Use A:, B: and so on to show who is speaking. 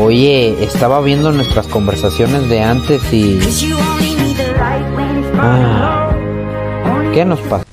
A: Oye, estaba viendo nuestras conversaciones de antes y... Ah, ¿Qué nos pasó?